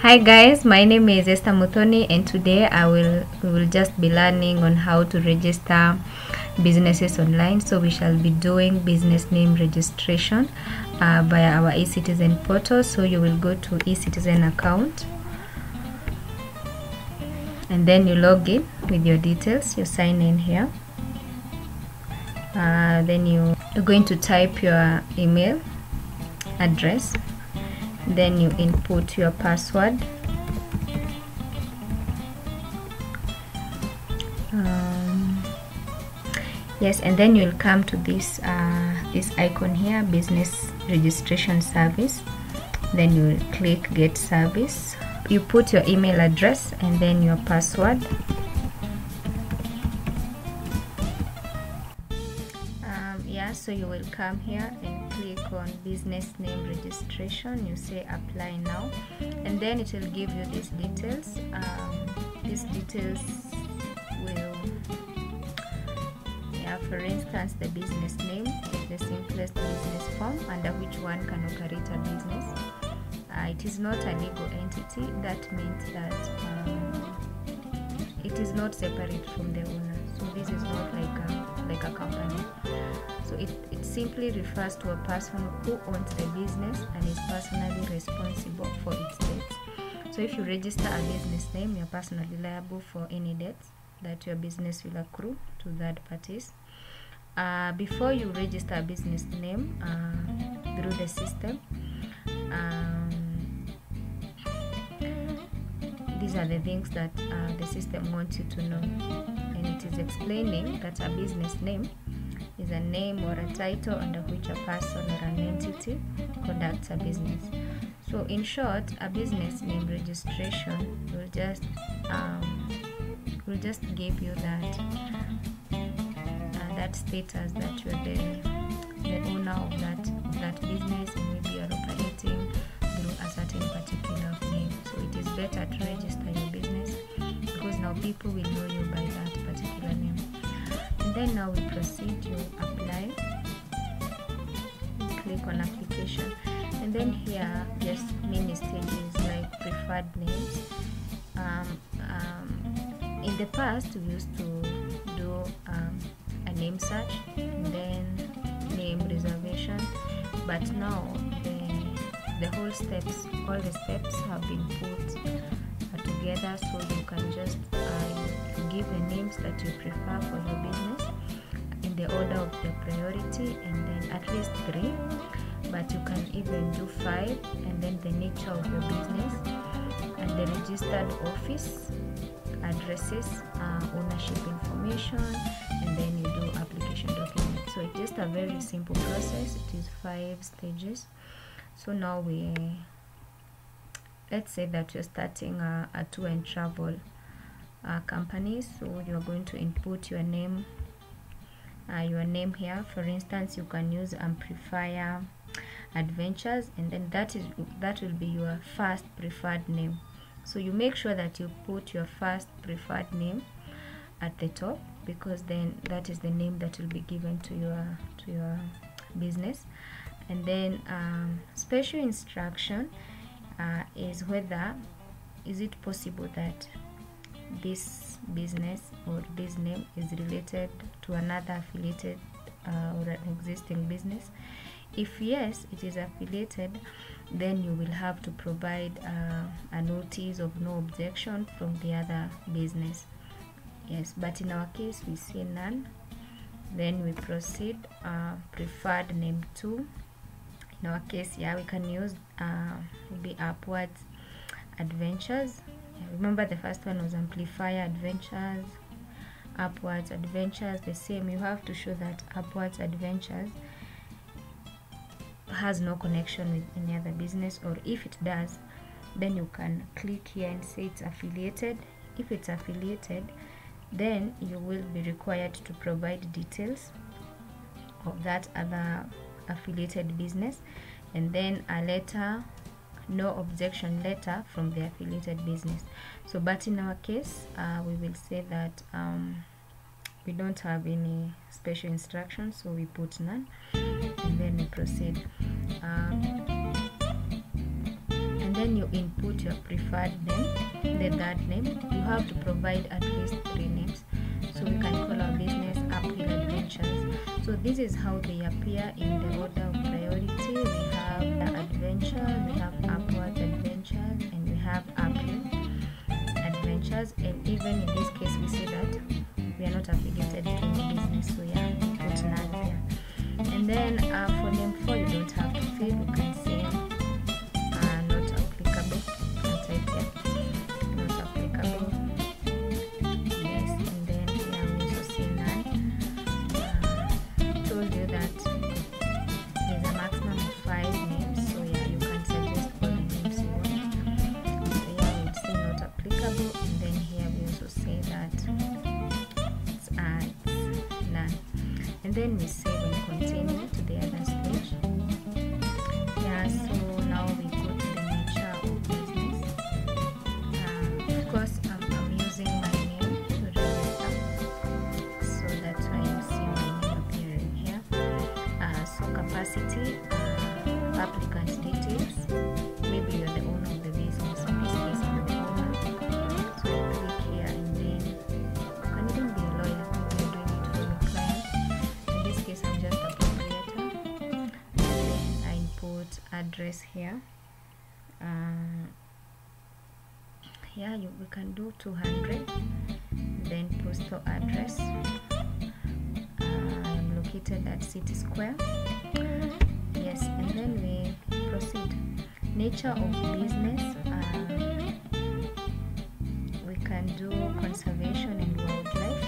Hi guys, my name is Esther Muthoni and today I will we will just be learning on how to register businesses online. So we shall be doing business name registration uh, by our eCitizen portal. So you will go to eCitizen account and then you log in with your details. You sign in here. Uh, then you, you're going to type your email address then you input your password. Um, yes and then you'll come to this uh, this icon here business registration service. Then you click get service. You put your email address and then your password will come here and click on business name registration. You say apply now and then it will give you these details. Um, these details will yeah for instance the business name is the simplest business form under which one can operate a business. Uh, it is not a legal entity. That means that um, it is not separate from the owner. So this is not like like simply refers to a person who owns the business and is personally responsible for its debts. So if you register a business name you're personally liable for any debts that your business will accrue to third parties. Uh, before you register a business name uh, through the system um, these are the things that uh, the system wants you to know. And it is explaining that a business name is a name or a title under which a person or an entity conducts a business. So in short a business name registration will just um, will just give you that uh, that status that you're the, the owner of that that business and maybe you're operating through a certain particular name. So it is better to register your business because now people will know you by that and then now we proceed to apply. Click on application. And then here just many stages like preferred names um, um, in the past we used to do um, a name search and then name reservation. But now the, the whole steps all the steps have been put together so you can just uh, give the names that you prefer for your business in the order of the priority and then at least three. But you can even do five and then the nature of your business and the registered office addresses uh, ownership information and then you do application document so it's just a very simple process. It is five stages. So now we let's say that you're starting a, a tour and travel uh, company so you're going to input your name uh, your name here. For instance you can use amplifier adventures and then that is that will be your first preferred name. So you make sure that you put your first preferred name at the top because then that is the name that will be given to your to your business. And then um, special instruction uh, is whether is it possible that this business or this name is related to another affiliated uh, or an existing business. If yes it is affiliated then you will have to provide uh, a notice of no objection from the other business. Yes but in our case we see none. Then we proceed uh, preferred name 2 in our case yeah we can use uh, maybe upwards adventures remember the first one was amplifier adventures upwards adventures the same. You have to show that upwards adventures has no connection with any other business or if it does then you can click here and say it's affiliated. If it's affiliated then you will be required to provide details of that other affiliated business. And then a letter no objection letter from the affiliated business. So but in our case uh, we will say that um, we don't have any special instructions so we put none. And then we proceed. Um, and then you input your preferred name the third name. You have to provide at least three names. So we can call our business uphill adventures. So this is how they appear in the order of we have adventure, we have upward adventure, and we have uphill adventures. And even in this case we see that we are not affiliated to any business so yeah put none here and then uh, for name 4 you don't have to fill continue to the other stage yeah so address here. Um, here you, we can do 200 then postal address. Uh, I am located at City Square. Yes and then we proceed. Nature of business uh, we can do conservation and wildlife.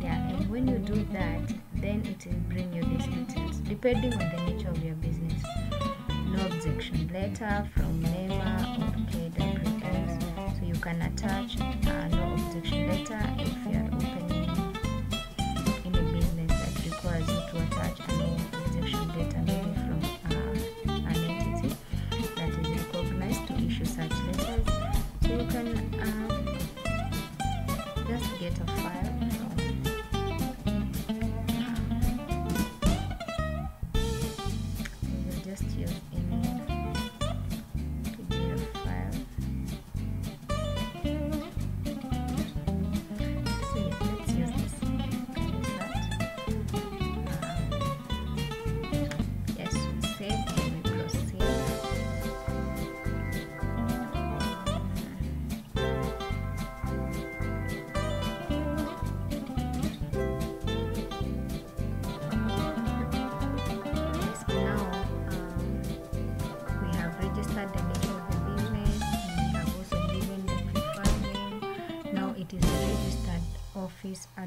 Yeah and when you do that then it will bring you these details depending on the nature of your business no objection letter from NEMA or KWS so you can attach uh, no objection letter if you are opening in a business that requires you to attach a no objection letter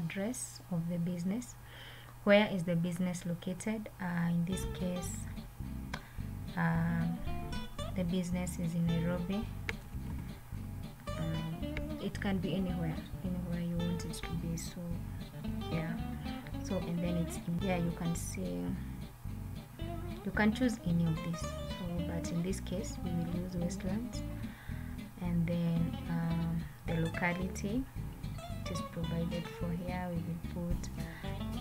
address of the business. Where is the business located? Uh, in this case, um, the business is in Nairobi. Um, it can be anywhere, anywhere you want it to be. So, yeah. So, and then it's in here you can see you can choose any of this so but in this case we will use westlands and then um, the locality is provided for here we will put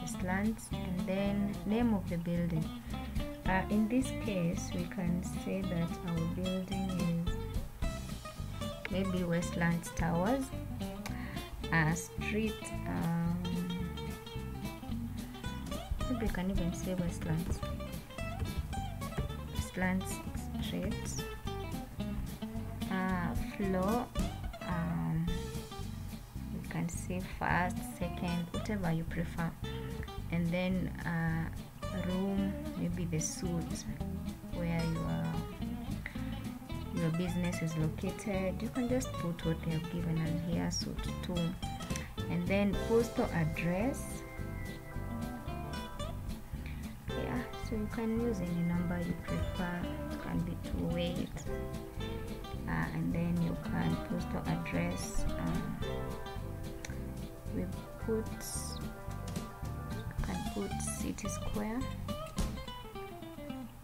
westlands and then name of the building. Uh, in this case we can say that our building is maybe westlands towers uh, street um, maybe we can even say westlands Westlands Street. Uh, floor can say first second whatever you prefer. And then uh, room maybe the suite where your your business is located. You can just put what they have given us here suit too and then postal address. Yeah so you can use any number you prefer. It can be two weight uh, and then you can postal address um, we put can put city square.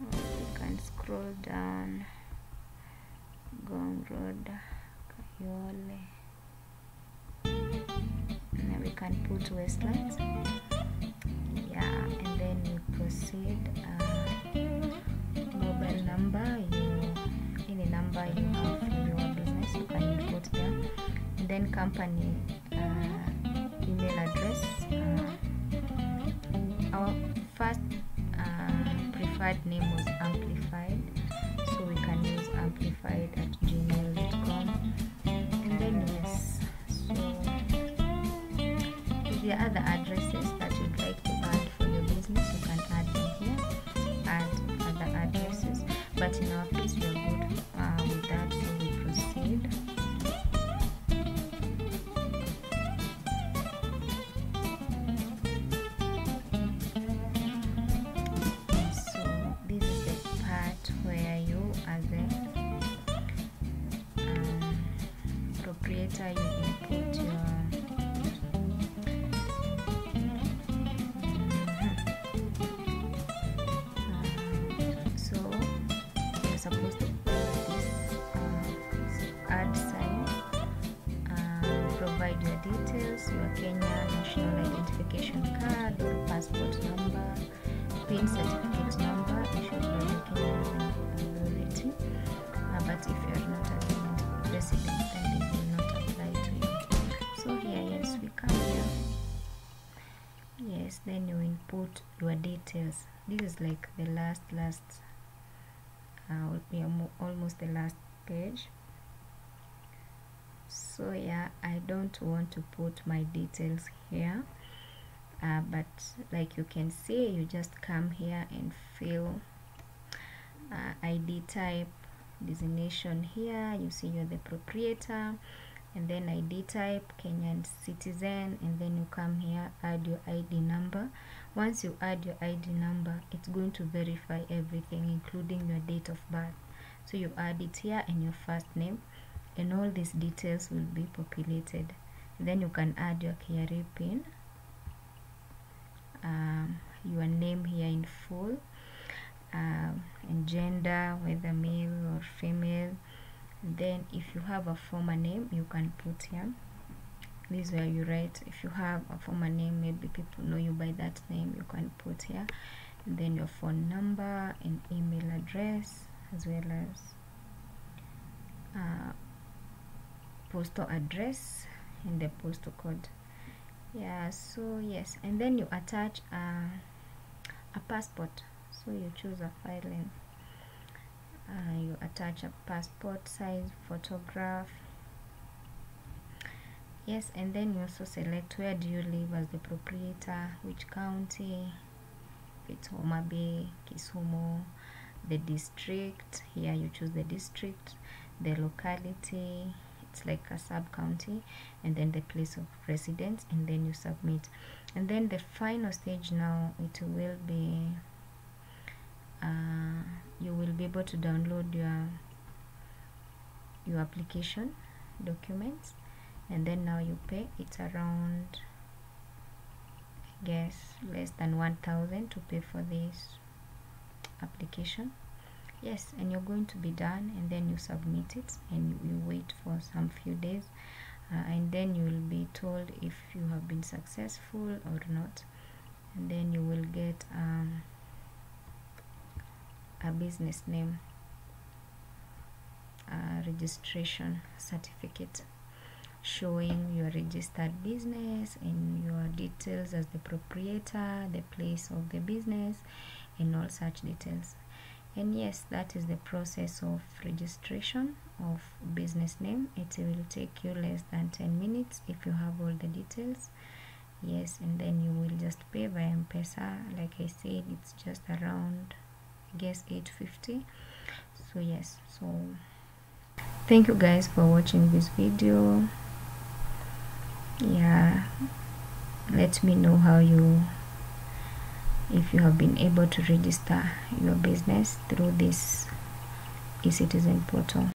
We can scroll down Ngong Road Kayole. And we can put Westlands yeah and then we proceed uh, mobile number. You any number you have for your business you can put there. And then company. Name was amplified so we can use amplified at gmail.com and then yes so if there are other addresses that you'd like to add for your business you can add them here add other addresses. But in our Yes, then you input your details. This is like the last, last, uh, almost the last page. So yeah, I don't want to put my details here uh, but like you can see you just come here and fill uh, ID type designation here you see you're the proprietor and then ID type Kenyan citizen and then you come here add your ID number. Once you add your ID number it's going to verify everything including your date of birth. So you add it here and your first name and all these details will be populated. Then you can add your KRA pin um, your name here in full um, and gender whether male or female then if you have a former name you can put here. This is where you write if you have a former name maybe people know you by that name you can put here. And then your phone number and email address as well as uh, postal address and the postal code. Yeah so yes. And then you attach uh, a passport. So you choose a file and uh, you attach a passport size photograph. Yes and then you also select where do you live as the proprietor which county if it's Homa Bay, Kisumu the district. Here you choose the district the locality it's like a sub county and then the place of residence and then you submit. And then the final stage now it will be uh, you will be able to download your your application documents and then now you pay. It's around I guess less than 1000 to pay for this application. Yes and you're going to be done and then you submit it and you, you wait for some few days uh, and then you will be told if you have been successful or not. And then you will get um, a business name uh, registration certificate showing your registered business and your details as the proprietor the place of the business and all such details. And yes that is the process of registration of business name. It will take you less than 10 minutes if you have all the details. Yes and then you will just pay by M-Pesa like I said it's just around guess 850 so yes so thank you guys for watching this video. Yeah let me know how you if you have been able to register your business through this eCitizen portal